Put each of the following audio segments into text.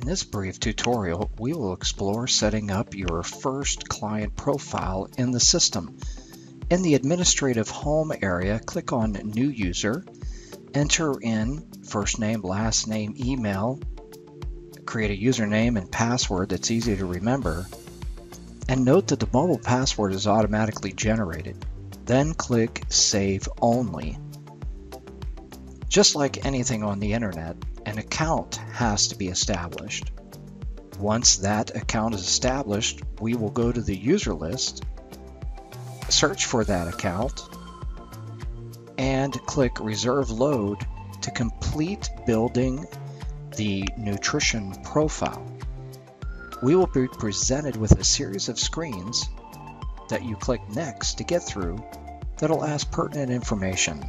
In this brief tutorial, we will explore setting up your first client profile in the system. In the administrative home area, click on New User, enter in first name, last name, email, create a username and password that's easy to remember, and note that the mobile password is automatically generated. Then click Save Only. Just like anything on the internet, an account has to be established. Once that account is established, we will go to the user list, search for that account, and click Reserve Load to complete building the nutrition profile. We will be presented with a series of screens that you click Next to get through that'll ask pertinent information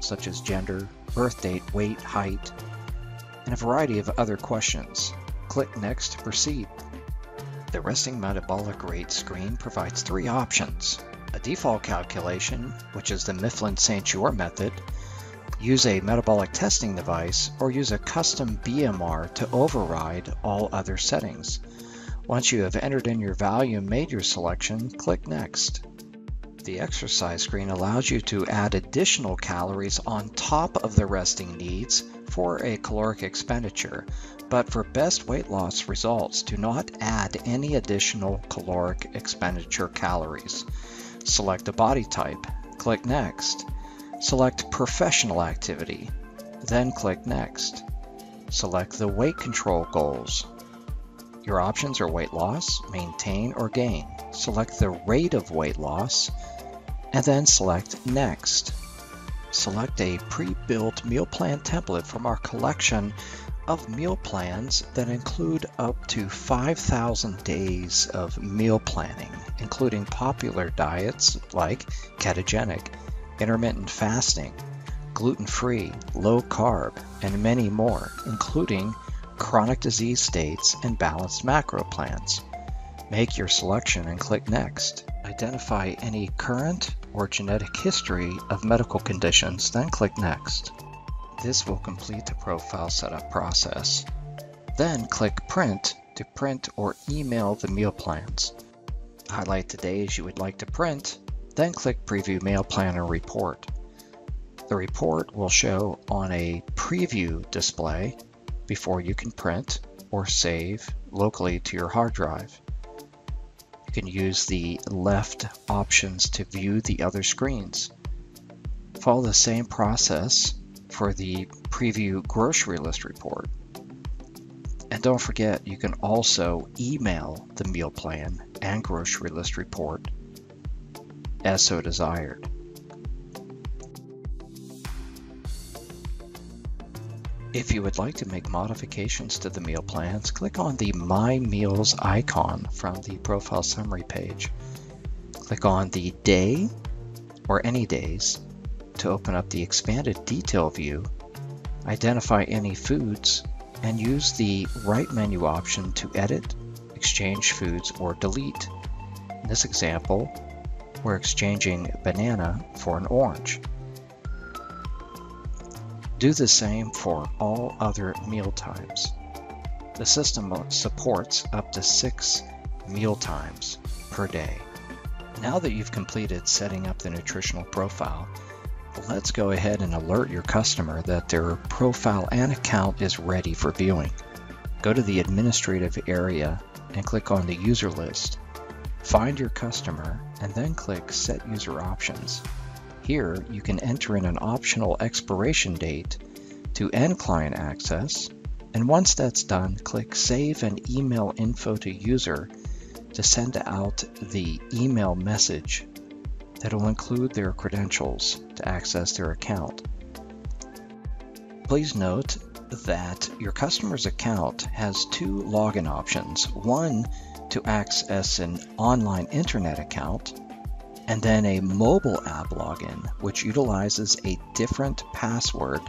such as gender, birth date, weight, height, and a variety of other questions. Click Next to proceed. The resting metabolic rate screen provides three options. A default calculation, which is the Mifflin St. Jeor method, use a metabolic testing device, or use a custom BMR to override all other settings. Once you have entered in your value and made your selection, click Next. The exercise screen allows you to add additional calories on top of the resting needs for a caloric expenditure, but for best weight loss results, do not add any additional caloric expenditure calories. Select a body type, click Next. Select Professional Activity, then click Next. Select the weight control goals. Your options are weight loss, maintain, or gain. Select the rate of weight loss, and then select Next. Select a pre-built meal plan template from our collection of meal plans that include up to 5,000 days of meal planning, including popular diets like ketogenic, intermittent fasting, gluten-free, low carb, and many more, including chronic disease states and balanced macro plans. Make your selection and click Next. Identify any current or genetic history of medical conditions, then click Next. This will complete the profile setup process. Then click Print to print or email the meal plans. Highlight the days you would like to print, then click Preview Meal Planner Report. The report will show on a preview display before you can print or save locally to your hard drive can use the left options to view the other screens. Follow the same process for the preview grocery list report. And don't forget, you can also email the meal plan and grocery list report as so desired. If you would like to make modifications to the meal plans, click on the My Meals icon from the profile summary page. Click on the day or any days to open up the expanded detail view, identify any foods, and use the right menu option to edit, exchange foods, or delete. In this example, we're exchanging banana for an orange. Do the same for all other meal times. The system supports up to six meal times per day. Now that you've completed setting up the nutritional profile, let's go ahead and alert your customer that their profile and account is ready for viewing. Go to the administrative area and click on the user list. Find your customer and then click Set User Options. Here, you can enter in an optional expiration date to end client access, and once that's done, click Save and Email Info to User to send out the email message that will include their credentials to access their account. Please note that your customer's account has two login options. One to access an online internet account and then a mobile app login, which utilizes a different password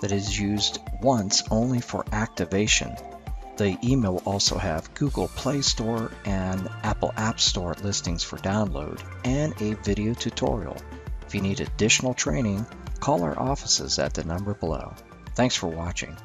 that is used once only for activation. The email will also have Google Play Store and Apple App Store listings for download and a video tutorial. If you need additional training, call our offices at the number below. Thanks for watching.